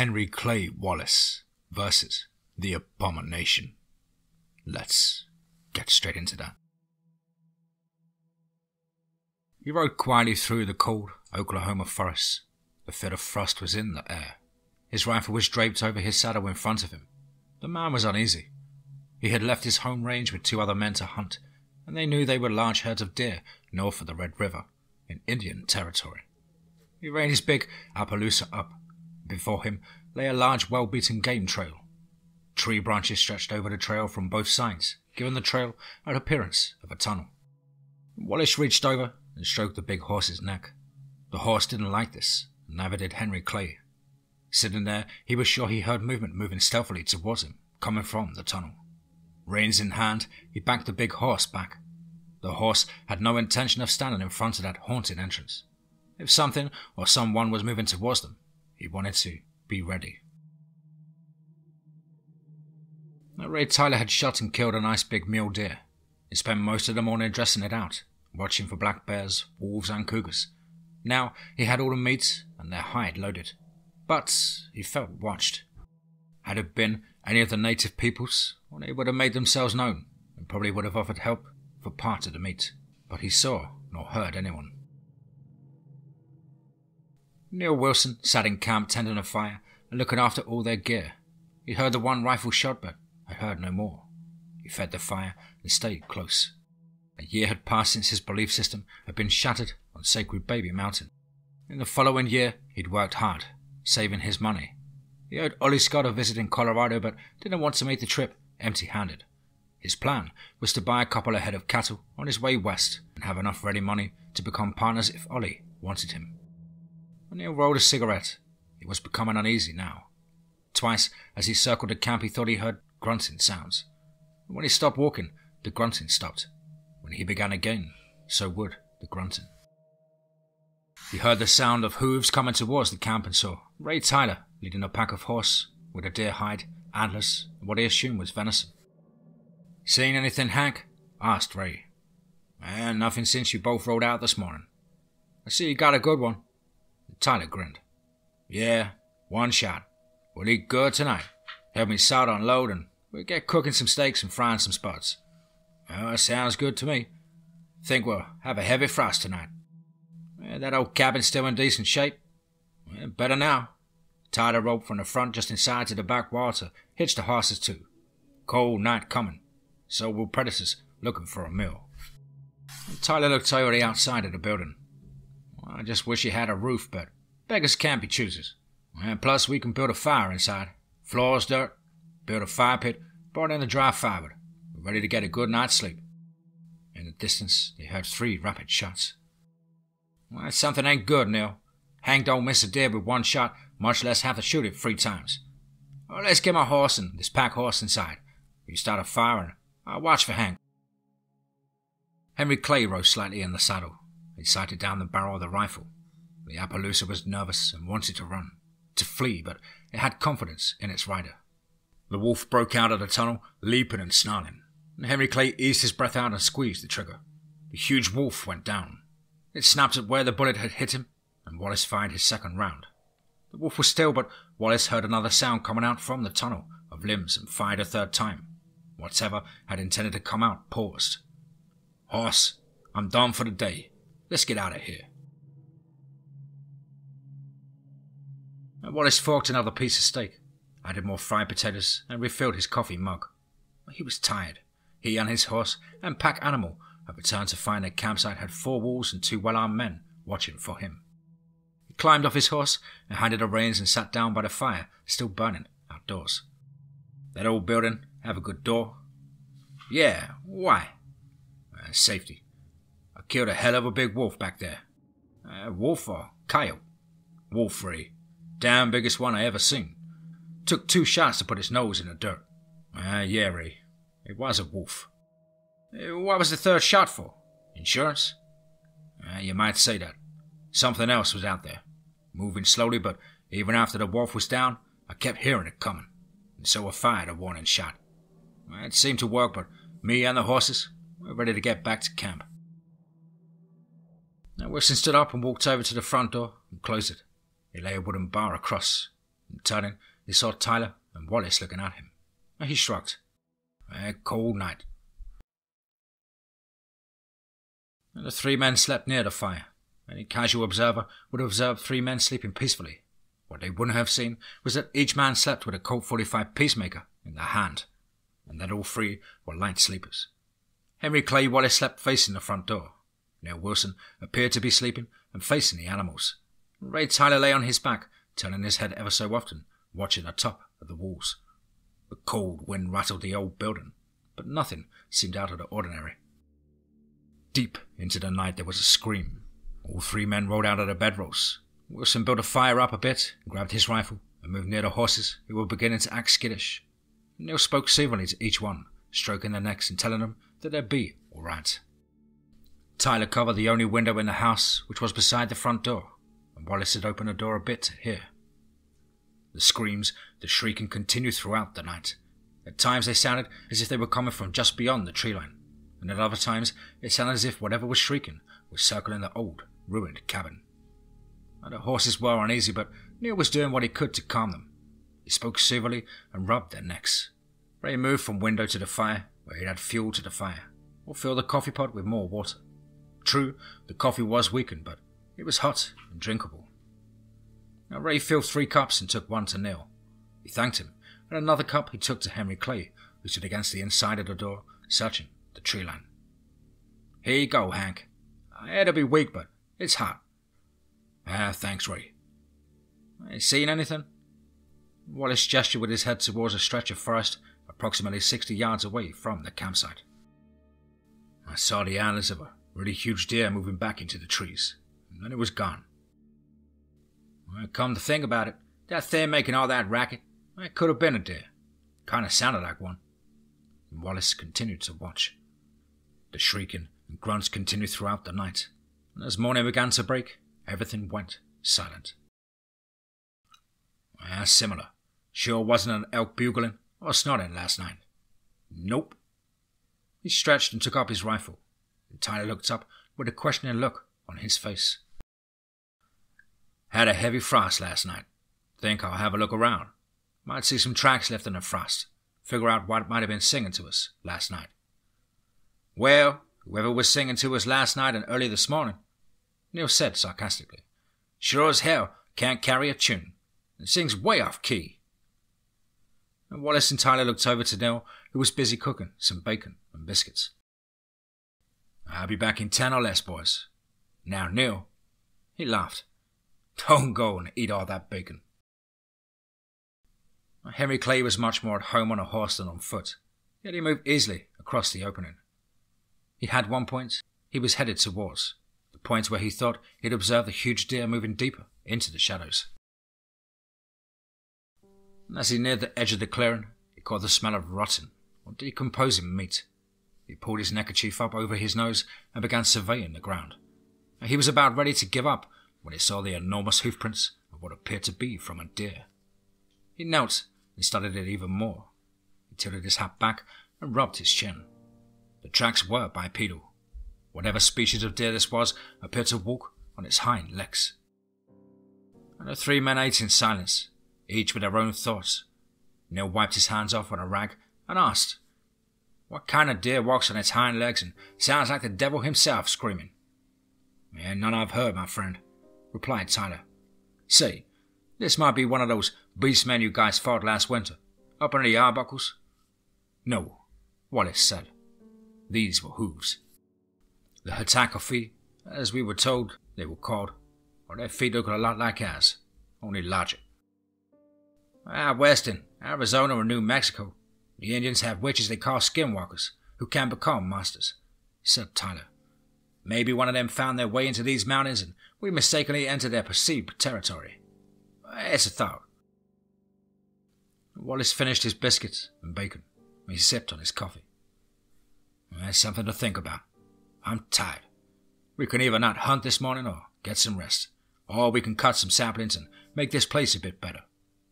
Henry Clay Wallace versus the Abomination. Let's get straight into that. He rode quietly through the cold Oklahoma forests. The fit of frost was in the air. His rifle was draped over his saddle in front of him. The man was uneasy. He had left his home range with two other men to hunt, and they knew they were large herds of deer north of the Red River, in Indian territory. He reined his big Appaloosa up. Before him lay a large, well beaten game trail. Tree branches stretched over the trail from both sides, giving the trail an appearance of a tunnel. Wallace reached over and stroked the big horse's neck. The horse didn't like this, and neither did Henry Clay. Sitting there, he was sure he heard movement moving stealthily towards him, coming from the tunnel. Reins in hand, he backed the big horse back. The horse had no intention of standing in front of that haunted entrance. If something or someone was moving towards them, he wanted to be ready. Ray Tyler had shot and killed a nice big mule deer. He spent most of the morning dressing it out, watching for black bears, wolves, and cougars. Now he had all the meat and their hide loaded. But he felt watched. Had it been any of the native peoples, well, they would have made themselves known and probably would have offered help for part of the meat. But he saw nor heard anyone. Neil Wilson sat in camp tending a fire and looking after all their gear. He heard the one rifle shot, but had heard no more. He fed the fire and stayed close. A year had passed since his belief system had been shattered on Sacred Baby Mountain. In the following year, he'd worked hard, saving his money. He owed Ollie Scott a visit in Colorado, but didn't want to make the trip empty handed. His plan was to buy a couple of head of cattle on his way west and have enough ready money to become partners if Ollie wanted him. Neil rolled a cigarette. He was becoming uneasy now. Twice, as he circled the camp, he thought he heard grunting sounds. When he stopped walking, the grunting stopped. When he began again, so would the grunting. He heard the sound of hooves coming towards the camp and saw Ray Tyler leading a pack of horse with a deer hide, antlers, and what he assumed was venison. Seen anything, Hank? asked Ray. Eh, nothing since you both rode out this morning. I see you got a good one. Tyler grinned. Yeah, one shot. We'll eat good tonight. Help me salt unload and we'll get cooking some steaks and frying some spuds. Oh, sounds good to me. Think we'll have a heavy frost tonight. Yeah, that old cabin's still in decent shape. Yeah, better now. Tied a rope from the front just inside to the back wall to hitch the horses to. Cold night coming, so will predators looking for a meal. Tyler looked over the outside of the building. I just wish he had a roof, but beggars can't be choosers. And plus, we can build a fire inside. Floors dirt, build a fire pit, brought in the dry firewood. We're ready to get a good night's sleep. In the distance, they heard three rapid shots. Well, something ain't good, Neil. Hank don't miss a deer with one shot, much less have to shoot it three times. Well, let's get my horse and this pack horse inside. You start a fire and I'll watch for Hank. Henry Clay rose slightly in the saddle. He sighted down the barrel of the rifle. The Appaloosa was nervous and wanted to run, to flee, but it had confidence in its rider. The wolf broke out of the tunnel, leaping and snarling. Henry Clay eased his breath out and squeezed the trigger. The huge wolf went down. It snapped at where the bullet had hit him, and Wallace fired his second round. The wolf was still, but Wallace heard another sound coming out from the tunnel of limbs and fired a third time. Whatever had intended to come out paused. Horse, I'm done for the day. Let's get out of here. And Wallace forked another piece of steak, added more fried potatoes, and refilled his coffee mug. He was tired. He and his horse and pack animal had returned to find their campsite had four walls and two well armed men watching for him. He climbed off his horse and handed the reins and sat down by the fire, still burning outdoors. That old building have a good door? Yeah, why? Uh, safety. Killed a hell of a big wolf back there. Uh, wolf or coyote? Wolf free. Damn biggest one I ever seen. Took two shots to put its nose in the dirt. Uh, yeah, Ray. It was a wolf. Uh, what was the third shot for? Insurance? Uh, you might say that. Something else was out there. Moving slowly, but even after the wolf was down, I kept hearing it coming. And so I fired a warning shot. It seemed to work, but me and the horses were ready to get back to camp. Wilson stood up and walked over to the front door and closed it. He lay a wooden bar across. And turning, he saw Tyler and Wallace looking at him. He shrugged. A cold night. And the three men slept near the fire. Any casual observer would have observed three men sleeping peacefully. What they wouldn't have seen was that each man slept with a Colt 45 peacemaker in their hand, and that all three were light sleepers. Henry Clay Wallace slept facing the front door. Neil Wilson appeared to be sleeping and facing the animals. Ray Tyler lay on his back, turning his head ever so often, watching the top of the walls. The cold wind rattled the old building, but nothing seemed out of the ordinary. Deep into the night there was a scream. All three men rolled out of their bedrolls. Wilson built a fire up a bit, grabbed his rifle, and moved near the horses, who were beginning to act skittish. Neil spoke soothingly to each one, stroking their necks and telling them that they'd be all right. Tyler covered the only window in the house, which was beside the front door, and Wallace had opened the door a bit to hear. The screams, the shrieking continued throughout the night. At times they sounded as if they were coming from just beyond the tree line, and at other times it sounded as if whatever was shrieking was circling the old, ruined cabin. The horses were uneasy, but Neil was doing what he could to calm them. He spoke soothingly and rubbed their necks. Ray moved from window to the fire, where he'd add fuel to the fire, or fill the coffee pot with more water. True, the coffee was weakened, but it was hot and drinkable. Now Ray filled three cups and took one to Neil. He thanked him, and another cup he took to Henry Clay, who stood against the inside of the door, searching the tree line. Here you go, Hank. It'll be weak, but it's hot. Ah, thanks, Ray. Ain't Seen anything? Wallace gestured with his head towards a stretch of forest approximately 60 yards away from the campsite. I saw the antlers of a really huge deer moving back into the trees, and then it was gone. Well, come to think about it, that thing making all that racket, it could have been a deer. Kind of sounded like one. And Wallace continued to watch. The shrieking and grunts continued throughout the night, and as morning began to break, everything went silent. Ah, similar. Sure wasn't an elk bugling or snorting last night. Nope. He stretched and took up his rifle. Tyler looked up with a questioning look on his face. Had a heavy frost last night. Think I'll have a look around. Might see some tracks left in the frost. Figure out what might have been singing to us last night. Well, whoever was singing to us last night and early this morning, Neil said sarcastically, sure as hell can't carry a tune. It sings way off key. And Wallace and Tyler looked over to Neil, who was busy cooking some bacon and biscuits. I'll be back in ten or less, boys. Now, Neil. He laughed. Don't go and eat all that bacon. Henry Clay was much more at home on a horse than on foot, yet he moved easily across the opening. He had one point he was headed towards, the point where he thought he'd observed the huge deer moving deeper into the shadows. And as he neared the edge of the clearing, he caught the smell of rotten or decomposing meat. He pulled his neckerchief up over his nose and began surveying the ground. He was about ready to give up when he saw the enormous hoofprints of what appeared to be from a deer. He knelt and studied it even more. He tilted his hat back and rubbed his chin. The tracks were bipedal. Whatever species of deer this was appeared to walk on its hind legs. And the three men ate in silence, each with their own thoughts. Neil wiped his hands off on a rag and asked, What kind of deer walks on its hind legs and sounds like the devil himself screaming? Yeah, none I've heard, my friend, replied Tyler. Say, this might be one of those beast men you guys fought last winter, up under the Arbuckles. No, Wallace said. These were hooves. The Hatakofi, as we were told they were called, or their feet look a lot like ours, only larger. Ah, Western, Arizona or New Mexico, the Indians have witches they call skinwalkers, who can become monsters, said Tyler. Maybe one of them found their way into these mountains and we mistakenly entered their perceived territory. It's a thought. Wallace finished his biscuits and bacon. And He sipped on his coffee. That's something to think about. I'm tired. We can either not hunt this morning or get some rest, or we can cut some saplings and make this place a bit better,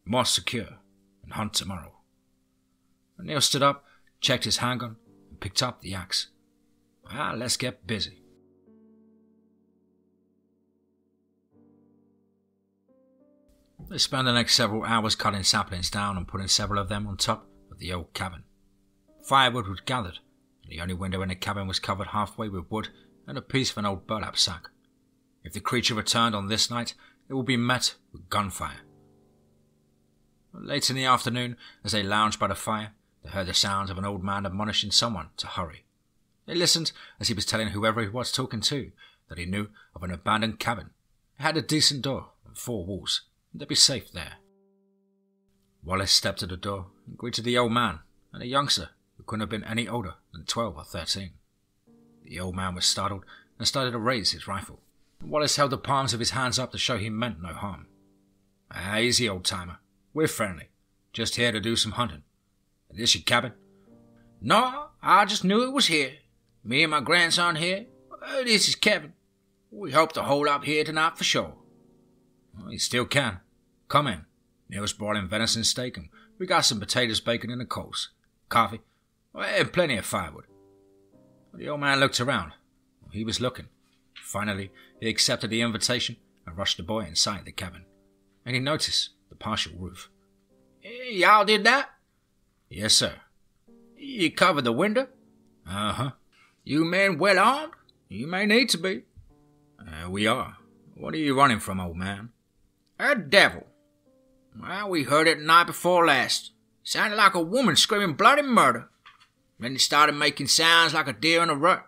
more secure, and hunt tomorrow. Neil stood up, checked his handgun, and picked up the axe. Well, let's get busy. They spent the next several hours cutting saplings down and putting several of them on top of the old cabin. Firewood was gathered, and the only window in the cabin was covered halfway with wood and a piece of an old burlap sack. If the creature returned on this night, it would be met with gunfire. Late in the afternoon, as they lounged by the fire, they heard the sounds of an old man admonishing someone to hurry. They listened as he was telling whoever he was talking to that he knew of an abandoned cabin. It had a decent door and four walls, and they'd be safe there. Wallace stepped to the door and greeted the old man and a youngster who couldn't have been any older than twelve or thirteen. The old man was startled and started to raise his rifle. Wallace held the palms of his hands up to show he meant no harm. Ah, easy, old timer. We're friendly. Just here to do some hunting. Is this your cabin? No, I just knew it was here. Me and my grandson here. Uh, this is Kevin. We hope to hold up here tonight for sure. Well, you still can. Come in. Neil's brought in venison steak, and we got some potatoes, bacon, and the coals. Coffee, and plenty of firewood. The old man looked around. He was looking. Finally, he accepted the invitation and rushed the boy inside the cabin. And he noticed the partial roof. Y'all did that? Yes, sir. You covered the window? Uh huh. You men well armed? You may need to be. Uh, we are. What are you running from, old man? A devil. Well, we heard it night before last. Sounded like a woman screaming bloody murder. Then it started making sounds like a deer in a rut.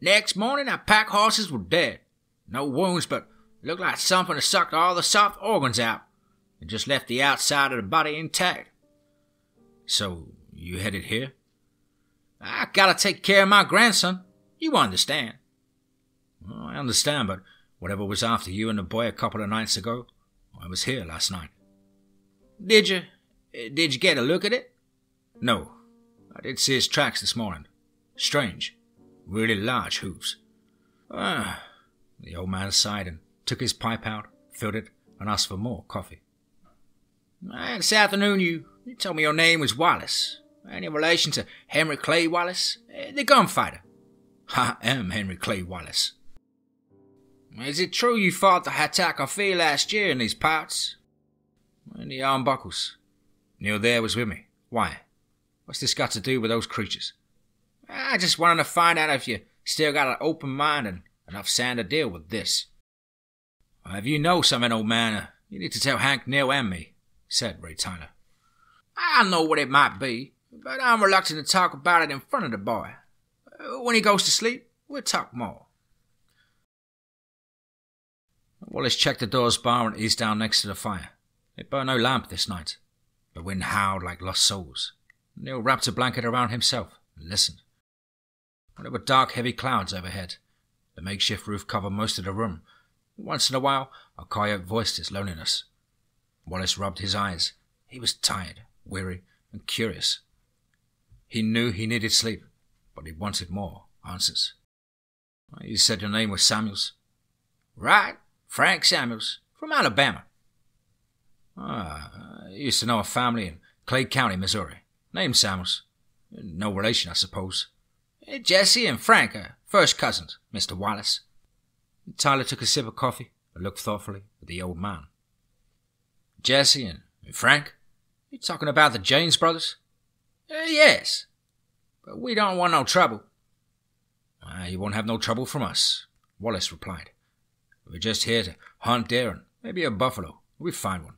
Next morning, our pack horses were dead. No wounds, but looked like something had sucked all the soft organs out and just left the outside of the body intact. So, you headed here? I gotta take care of my grandson. You understand. Well, I understand, but whatever was after you and the boy a couple of nights ago, I was here last night. Did you? Did you get a look at it? No. I did see his tracks this morning. Strange. Really large hooves. Ah. The old man sighed and took his pipe out, filled it, and asked for more coffee. This afternoon you, you told me your name was Wallace. Any relation to Henry Clay Wallace? Eh, the gunfighter. I am Henry Clay Wallace. Is it true you fought the Hatakafee last year in these parts? In the Arbuckles. Neil there was with me. Why? What's this got to do with those creatures? I just wanted to find out if you still got an open mind and enough sand to deal with this. Well, if you know something, old man, uh, you need to tell Hank, Neil, and me said Ray Tyler. I know what it might be, but I'm reluctant to talk about it in front of the boy. When he goes to sleep, we'll talk more. Wallace checked the door's bar and eased down next to the fire. It burned no lamp this night. The wind howled like lost souls. Neil wrapped a blanket around himself and listened. There were dark, heavy clouds overhead. The makeshift roof covered most of the room. Once in a while, a coyote voiced his loneliness. Wallace rubbed his eyes. He was tired, weary, and curious. He knew he needed sleep, but he wanted more answers. You said your name was Samuels? Right, Frank Samuels, from Alabama. Ah, I used to know a family in Clay County, Missouri, named Samuels. No relation, I suppose. Jesse and Frank are first cousins, Mr. Wallace. Tyler took a sip of coffee and looked thoughtfully at the old man. Jesse and Frank? You talking about the James brothers? Uh, yes. But we don't want no trouble. Uh, you won't have no trouble from us, Wallace replied. We're just here to hunt deer and maybe a buffalo. We find one.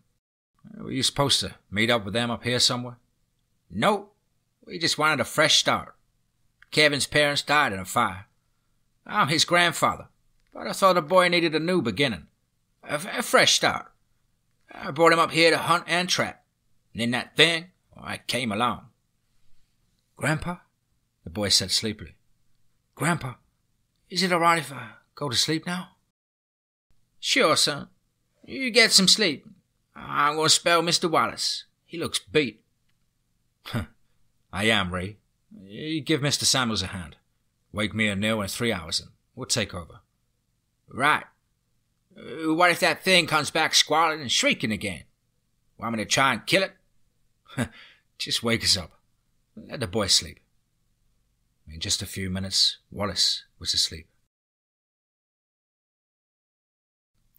Uh, were you supposed to meet up with them up here somewhere? Nope. We just wanted a fresh start. Kevin's parents died in a fire. I'm his grandfather, but I thought the boy needed a new beginning. A, a fresh start. I brought him up here to hunt and trap. And in that thing, I came along. Grandpa? The boy said sleepily. Grandpa, is it all right if I go to sleep now? Sure, son. You get some sleep. I'm going to spell Mr. Wallace. He looks beat. I am, Ray. You give Mr. Samuels a hand. Wake me and Neil in three hours and we'll take over. Right. Uh, what if that thing comes back squalling and shrieking again? Want me to try and kill it? Just wake us up. Let the boy sleep. In just a few minutes, Wallace was asleep.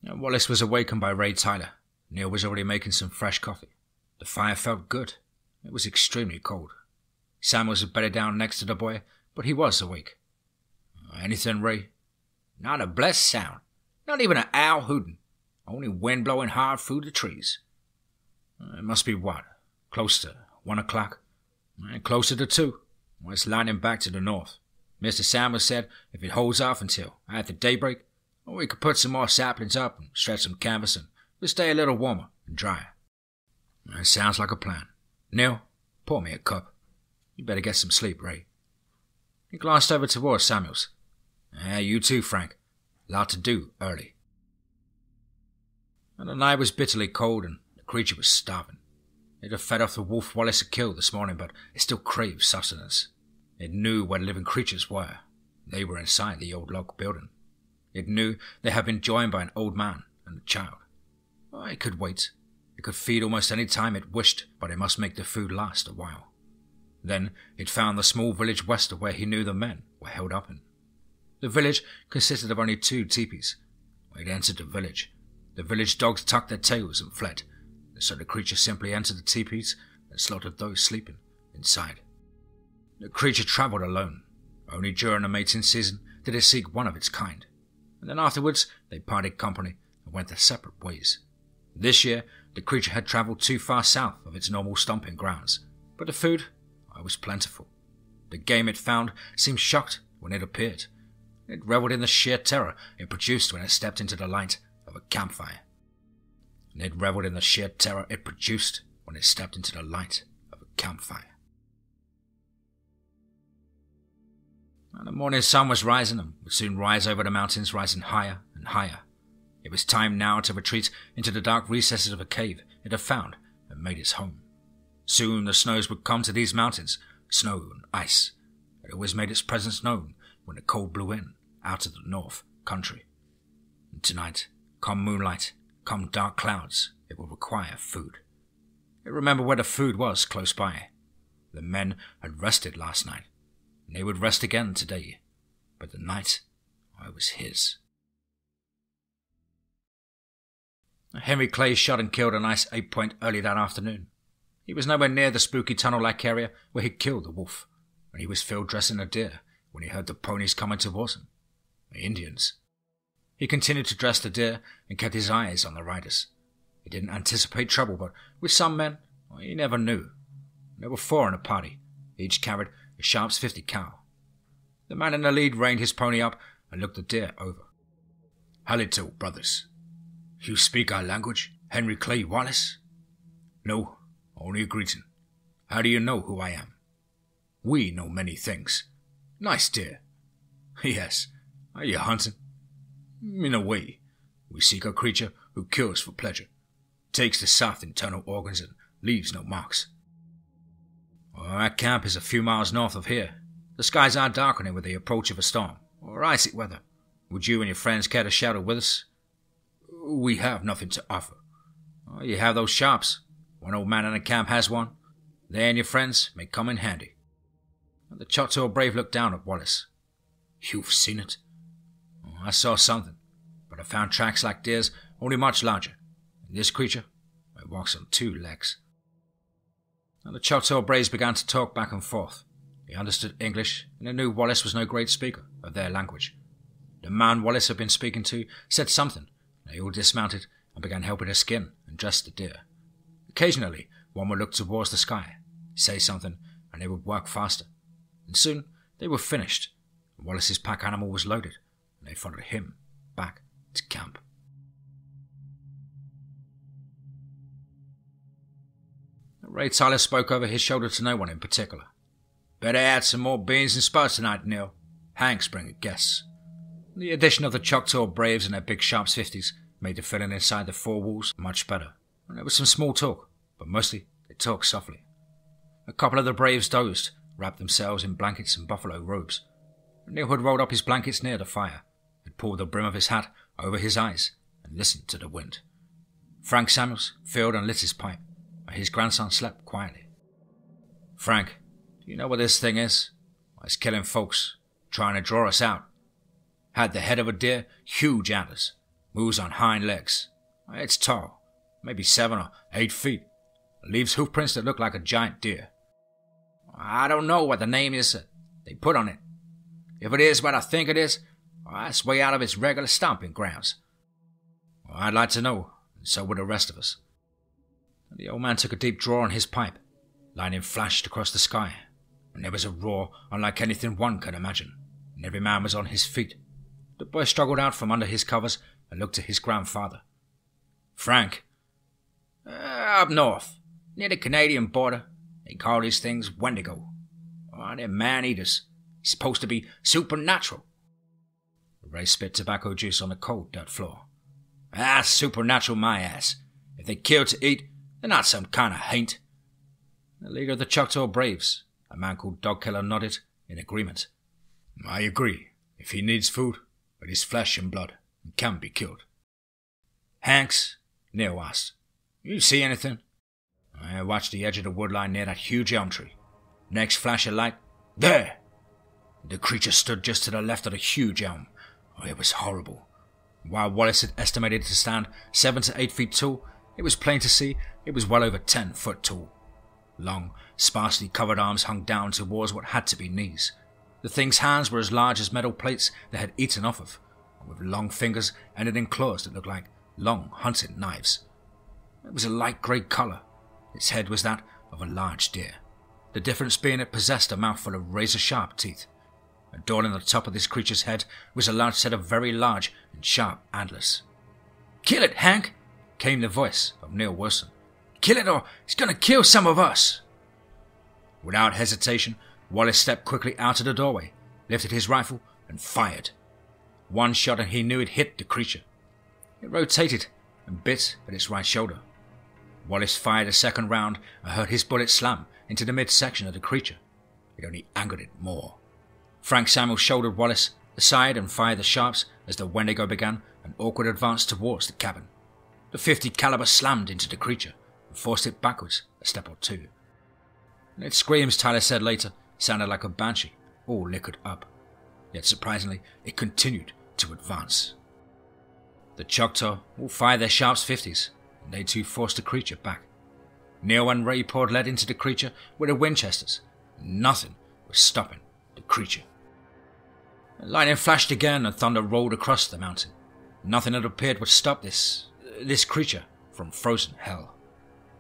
Wallace was awakened by Ray Tyler, Neil was already making some fresh coffee. The fire felt good. It was extremely cold. Sam was bedded down next to the boy, but he was awake. Anything, Ray? Not a blessed sound. Not even an owl hooting. Only wind blowing hard through the trees. It must be what? Close to one o'clock? And closer to two. It's lighting back to the north. Mr. Sanders said if it holds off until after daybreak, we could put some more saplings up and stretch some canvas and we'll stay a little warmer and drier. It sounds like a plan. Neil, pour me a cup. You better get some sleep, Ray. He glanced over towards Samuels. Ah, you too, Frank. Lot to do early. And the night was bitterly cold and the creature was starving. It had fed off the wolf Wallace had killed this morning, but it still craved sustenance. It knew where living creatures were. They were inside the old log building. It knew they had been joined by an old man and a child. It could wait. It could feed almost any time it wished, but it must make the food last a while. Then it found the small village west of where he knew the men were held up in. The village consisted of only two teepees. When it entered the village, the village dogs tucked their tails and fled, so the creature simply entered the teepees and slaughtered those sleeping inside. The creature travelled alone. Only during the mating season did it seek one of its kind, and then afterwards they parted company and went their separate ways. This year, the creature had travelled too far south of its normal stomping grounds, but the food was plentiful. The game it found seemed shocked when it appeared. It revelled in the sheer terror it produced when it stepped into the light of a campfire. And it revelled in the sheer terror it produced when it stepped into the light of a campfire. And the morning sun was rising and would soon rise over the mountains, rising higher and higher. It was time now to retreat into the dark recesses of a cave it had found and made its home. Soon the snows would come to these mountains, snow and ice. It always made its presence known when the cold blew in out of the north country. And tonight, come moonlight, come dark clouds, it will require food. It remembered where the food was close by. The men had rested last night, and they would rest again today. But the night, I was his. Henry Clay shot and killed a nice eight point early that afternoon. He was nowhere near the spooky tunnel-like area where he'd killed the wolf, and he was field dressing a deer when he heard the ponies coming towards him. The Indians. He continued to dress the deer and kept his eyes on the riders. He didn't anticipate trouble, but with some men, well, he never knew. There were four in a party. Each carried a Sharps 50 cal. The man in the lead reined his pony up and looked the deer over. Halito, brothers. You speak our language, Henry Clay Wallace? No, only a greeting. How do you know who I am? We know many things. Nice deer. Yes. Are you hunting? In a way. We seek a creature who kills for pleasure, takes the soft internal organs and leaves no marks. our camp is a few miles north of here. The skies are darkening with the approach of a storm, or icy weather. Would you and your friends care to shadow with us? We have nothing to offer. Oh, you have those Sharps. One old man in the camp has one. They and your friends may come in handy. The Choctaw brave looked down at Wallace. You've seen it? I saw something, but I found tracks like theirs only much larger. And this creature, it walks on two legs. And the Choctaw braves began to talk back and forth. He understood English, and he knew Wallace was no great speaker of their language. The man Wallace had been speaking to said something, and they all dismounted and began helping to skin and dress the deer. Occasionally, one would look towards the sky, say something, and they would work faster. And soon they were finished. And Wallace's pack animal was loaded, and they followed him back to camp. Ray Tyler spoke over his shoulder to no one in particular. Better add some more beans and spurs tonight, Neil. Hank's bringing guests. The addition of the Choctaw Braves and their big Sharps 50s made the feeling inside the four walls much better. And there was some small talk, but mostly they talked softly. A couple of the braves dozed, wrapped themselves in blankets and buffalo robes. Neil had rolled up his blankets near the fire, had pulled the brim of his hat over his eyes, and listened to the wind. Frank Samuels filled and lit his pipe, and his grandson slept quietly. Frank, do you know what this thing is? It's killing folks, trying to draw us out. Had the head of a deer, huge antlers, moves on hind legs. It's tall, maybe seven or eight feet. Leaves hoofprints that look like a giant deer. I don't know what the name is they put on it. If it is what I think it is, that's way out of its regular stomping grounds. I'd like to know, and so would the rest of us. The old man took a deep draw on his pipe. Lightning flashed across the sky, and there was a roar unlike anything one could imagine, and every man was on his feet. The boy struggled out from under his covers and looked at his grandfather. Frank, uh, up north, near the Canadian border, they call these things Wendigo. Oh, they're man eaters. Supposed to be supernatural. Ray spit tobacco juice on the cold dirt floor. Ah, supernatural my ass. If they kill to eat, they're not some kind of haint. The leader of the Choctaw Braves, a man called Dogkiller, nodded in agreement. I agree. If he needs food, it is flesh and blood and can be killed. Hanks, Neil asked, you see anything? I watched the edge of the woodline near that huge elm tree. Next flash of light, there! The creature stood just to the left of the huge elm. Oh, it was horrible. While Wallace had estimated it to stand seven to eight feet tall, it was plain to see it was well over ten foot tall. Long, sparsely covered arms hung down towards what had to be knees. The thing's hands were as large as metal plates they had eaten off of, with long fingers ended in claws that looked like long hunting knives. It was a light grey colour, its head was that of a large deer, the difference being it possessed a mouthful of razor sharp teeth. Adorning the top of this creature's head was a large set of very large and sharp antlers. Kill it, Hank! came the voice of Neil Wilson. Kill it or it's going to kill some of us! Without hesitation, Wallace stepped quickly out of the doorway, lifted his rifle, and fired. One shot and he knew it hit the creature. It rotated and bit at its right shoulder. Wallace fired a second round and heard his bullet slam into the midsection of the creature. It only angered it more. Frank Samuel shouldered Wallace aside and fired the sharps as the Wendigo began an awkward advance towards the cabin. The 50 caliber slammed into the creature and forced it backwards a step or two. And its screams, Tyler said later, sounded like a banshee, all liquored up. Yet surprisingly, it continued to advance. The Choctaw all fired their sharps 50s, and they too forced the creature back. Neil and Ray poured lead into the creature with their Winchesters. Nothing was stopping the creature. Lightning flashed again and thunder rolled across the mountain. Nothing had appeared would stop this, this creature from frozen hell.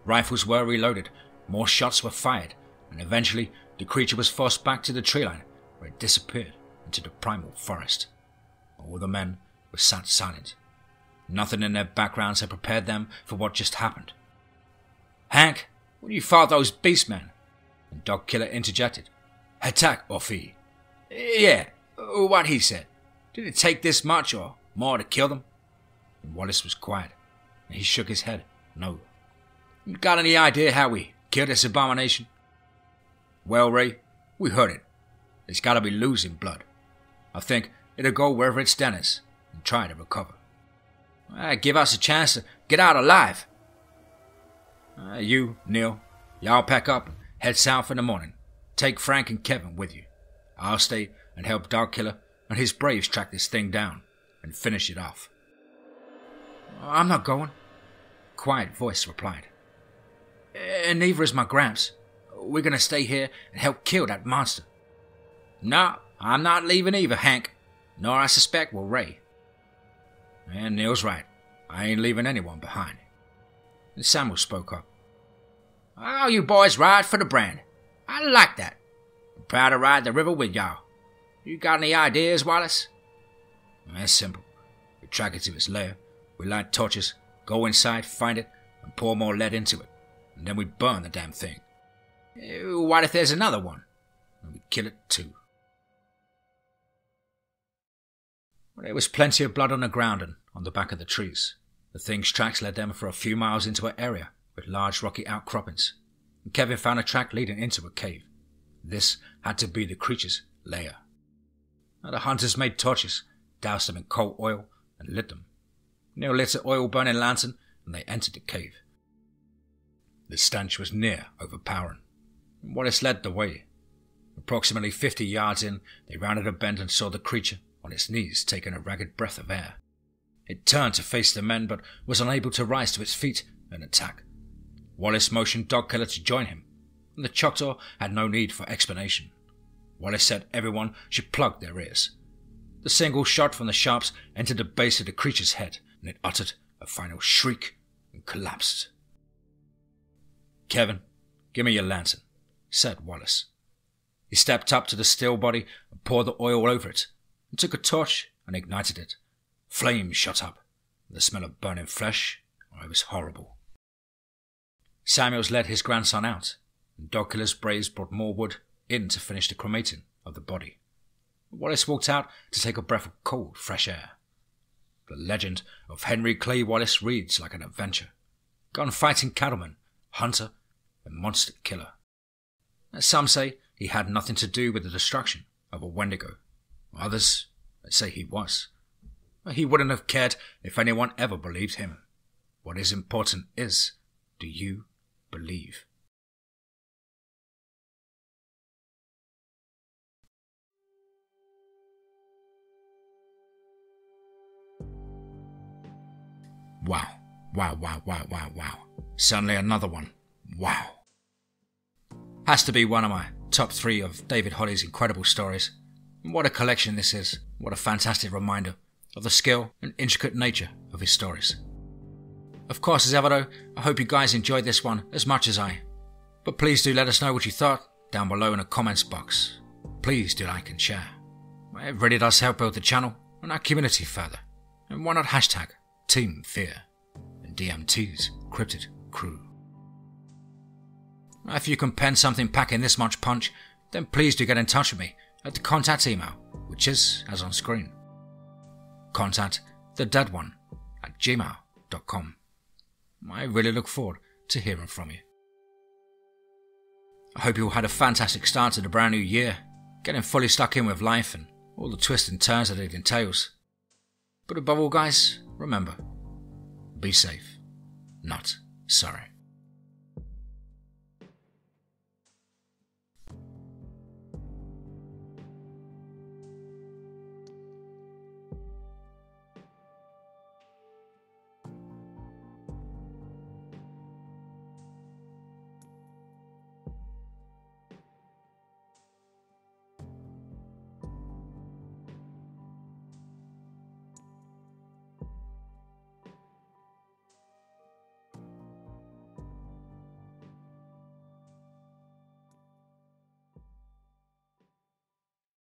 Rifles were reloaded, more shots were fired, and eventually the creature was forced back to the tree line where it disappeared into the primal forest. All the men were sat silent, Nothing in their backgrounds had prepared them for what just happened. Hank, when you fought those beastmen? And Dogkiller interjected. Attack, Orphe. Yeah, what he said. Did it take this much or more to kill them? And Wallace was quiet, he shook his head. No. You got any idea how we killed this abomination? Well, Ray, we heard it. It's gotta be losing blood. I think it'll go wherever its is and try to recover. Uh, give us a chance to get out alive. Uh, you, Neil, y'all pack up and head south in the morning. Take Frank and Kevin with you. I'll stay and help Dogkiller and his braves track this thing down and finish it off. I'm not going, a quiet voice replied. And neither is my Gramps. We're gonna stay here and help kill that monster. No, I'm not leaving either, Hank. Nor I suspect will Ray. And Neil's right. I ain't leaving anyone behind. And Samuel spoke up. Oh, you boys ride for the brand. I like that. I'm proud to ride the river with y'all. You got any ideas, Wallace? That's simple. We track it to its lair. We light torches, go inside, find it, and pour more lead into it. And then we burn the damn thing. Eh, what if there's another one? And we kill it too. Well, There was plenty of blood on the ground and on the back of the trees. The thing's tracks led them for a few miles into an area with large rocky outcroppings. And Kevin found a track leading into a cave. This had to be the creature's lair. The hunters made torches, doused them in coal oil, and lit them. Neil lit an oil burning lantern, and they entered the cave. The stench was near overpowering. Wallace led the way. Approximately fifty yards in, they rounded a bend and saw the creature on its knees, taking a ragged breath of air. It turned to face the men, but was unable to rise to its feet and attack. Wallace motioned Dogkiller to join him, and the Choctaw had no need for explanation. Wallace said everyone should plug their ears. The single shot from the sharps entered the base of the creature's head, and it uttered a final shriek and collapsed. Kevin, give me your lantern, said Wallace. He stepped up to the still body and poured the oil over it, and took a torch and ignited it. Flames shot up. And the smell of burning flesh, oh, it was horrible. Samuels led his grandson out, and Dogkiller's braves brought more wood in to finish the cremating of the body. Wallace walked out to take a breath of cold, fresh air. The legend of Henry Clay Wallace reads like an adventure. Gun-fighting cattleman, hunter, and monster killer. Some say he had nothing to do with the destruction of a Wendigo. Others say he was. He wouldn't have cared if anyone ever believed him. What is important is, do you believe? Wow, wow, wow, wow, wow, wow. Suddenly another one. Wow. Has to be one of my top three of David Holley's incredible stories. What a collection this is. What a fantastic reminder of the skill and intricate nature of his stories. Of course, as ever though, I hope you guys enjoyed this one as much as I. But please do let us know what you thought down below in the comments box. Please do like and share. It really does help build the channel and our community further. And why not hashtag Team Fear and DMT's Cryptid Crew. If you can pen something packing this much punch, then please do get in touch with me at the contact email, which is as on screen. Contact the dead one at gmail.com. I really look forward to hearing from you. I hope you all had a fantastic start to the brand new year, getting fully stuck in with life and all the twists and turns that it entails. But above all, guys, remember be safe, not sorry.